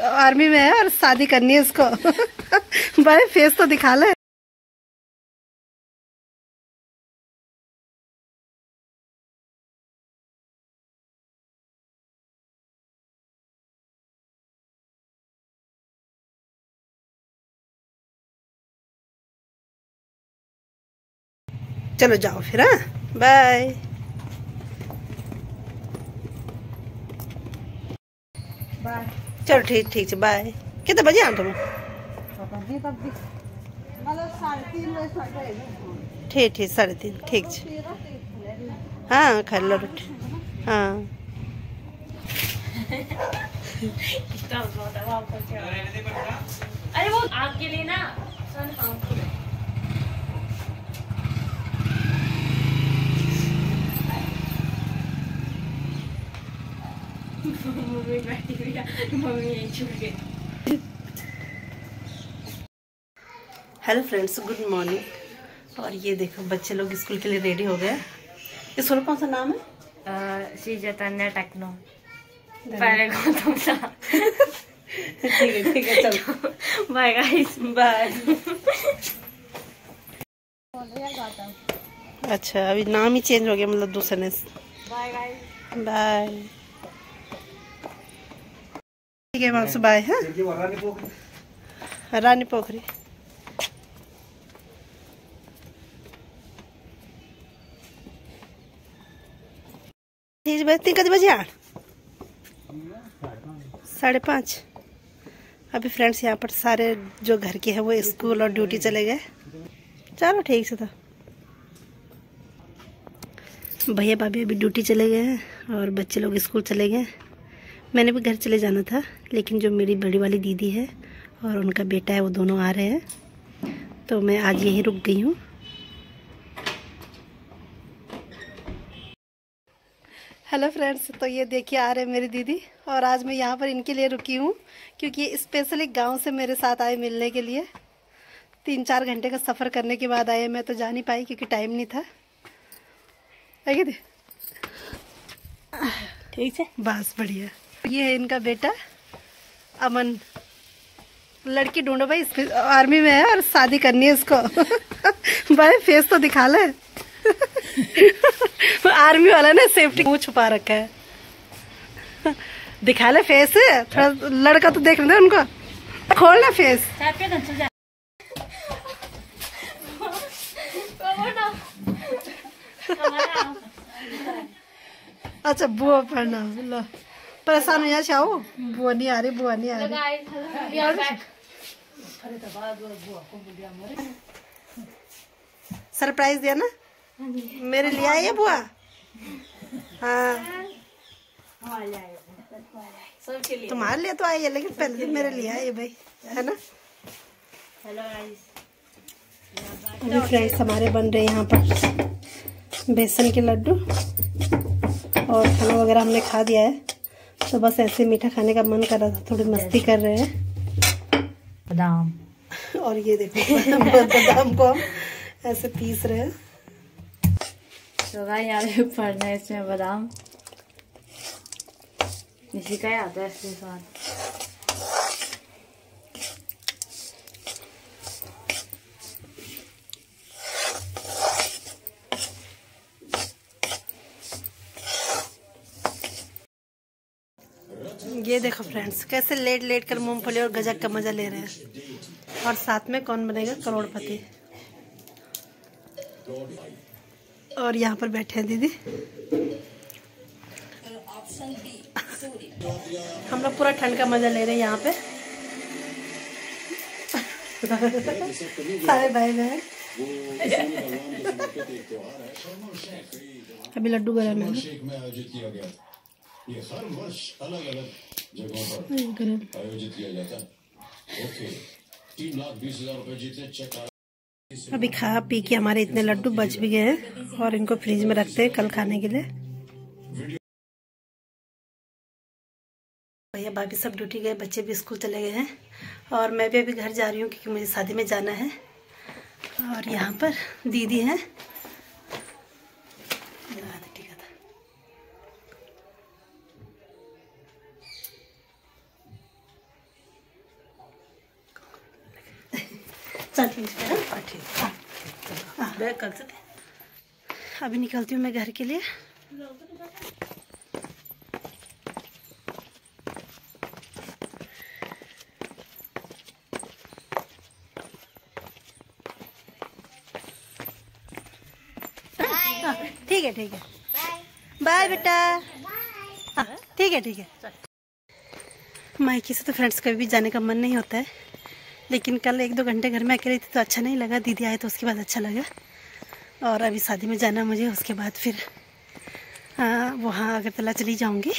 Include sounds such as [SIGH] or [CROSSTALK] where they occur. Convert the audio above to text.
Army में है और शादी करनी है उसको। [LAUGHS] भाई फेस तो दिखा ले। चलो जाओ फिर हाँ? बाय बाय चलो ठीक ठीक है बाय कितने बजे आ तुम? ठीक ठीक, साढ़े तीन, ठीक है हाँ खा लो रोटी। हाँ। अरे वो आपके लिए ना [LAUGHS] मम्मी यहीं गई हेलो फ्रेंड्स गुड मॉर्निंग और ये देखो बच्चे लोग स्कूल के लिए रेडी हो गए। ये स्कूल कौन सा नाम है? श्री चैतन्य टेक्नो पहले गौतम सा [LAUGHS] ठीक है ठीक है चलो। बाय गाइस बाय अच्छा अभी नाम ही चेंज हो गया मतलब दूसरे ने। बाय बाय ठीक है? बाय हाँ रानी पोखरी। ठीक है तीन कद बजे आ साढ़े पाँच। अभी फ्रेंड्स यहाँ पर सारे जो घर के हैं वो स्कूल और ड्यूटी चले गए। चलो ठीक से तो। भैया भाभी अभी ड्यूटी चले गए हैं और बच्चे लोग स्कूल चले गए। मैंने भी घर चले जाना था लेकिन जो मेरी बड़ी वाली दीदी है और उनका बेटा है वो दोनों आ रहे हैं। तो मैं आज यहीं रुक गई हूँ। हेलो फ्रेंड्स तो ये देखिए आ रहे हैं मेरी दीदी और आज मैं यहाँ पर इनके लिए रुकी हूँ क्योंकि ये स्पेशली गाँव से मेरे साथ आए मिलने के लिए। तीन चार घंटे का सफ़र करने के बाद आए मैं तो जा नहीं पाई क्योंकि टाइम नहीं था? ठीक है बस बढ़िया। ये है इनका बेटा, अमन। लड़की ढूंढो भाई आर्मी में है और शादी करनी है इसको। [LAUGHS] भाई फेस तो दिखा ले। [LAUGHS] आर्मी वाला ने सेफ्टी मुँह छुपा रखा है। [LAUGHS] दिखा ले फेस थोड़ा लड़का तो देख लेना उनको। खोल ना फेस अच्छा बुआ पढ़ना लो। परेशान हो यहाँ से आओ बुआ नहीं आ रही बुआ नहीं आ रही। सरप्राइज़ दिया ना? मेरे लिए आई है बुआ? हाँ। तुम्हारे लिए तो आई है लेकिन पहले दिन मेरे लिए आई है भाई है ना? हेलो अभी फ्रेंड्स हमारे बन रहे हैं यहाँ पर बेसन के लड्डू और खाना वगैरह हमने खा दिया है। तो बस ऐसे मीठा खाने का मन कर रहा था थोड़ी मस्ती कर रहे हैं। बादाम। और ये देखो बादाम को हम ऐसे पीस रहे हैं। तो पढ़ना यहाँ पे पड़ना है इसमें बादाम। इसी का ही आता है इसके साथ। ये देखो फ्रेंड्स कैसे लेट लेट कर मूंगफली और गजक का मज़ा ले रहे हैं। और साथ में कौन बनेगा? करोड़पति। और यहाँ पर बैठे हैं दीदी। हम लोग पूरा ठंड का मज़ा ले रहे हैं यहाँ पे। सारे भाई बहन। अभी लड्डू गरम है ये हर वर्ष अलग अलग जगहों पर आयोजित किया जाता है ओके तीन लाख बीस हज़ार रुपए जीते चेक अभी खा पी के हमारे इतने लड्डू बच भी गए हैं और इनको फ्रिज में रखते हैं कल खाने के लिए। भैया भाभी सब ड्यूटी गए बच्चे भी स्कूल चले गए हैं और मैं भी अभी घर जा रही हूँ क्योंकि मुझे शादी में जाना है। और यहाँ पर दीदी हैं। अभी निकलती हूँ मैं घर के लिए ठीक है ठीक है। बाय बेटा हाँ, ठीक है ठीक है। मायके से तो फ्रेंड्स कभी भी जाने का मन नहीं होता है। लेकिन कल एक दो घंटे घर में अकेले थी तो अच्छा नहीं लगा। दीदी आए तो उसके बाद अच्छा लगा। और अभी शादी में जाना मुझे, उसके बाद फिर वहाँ अगरतला चली जाऊँगी।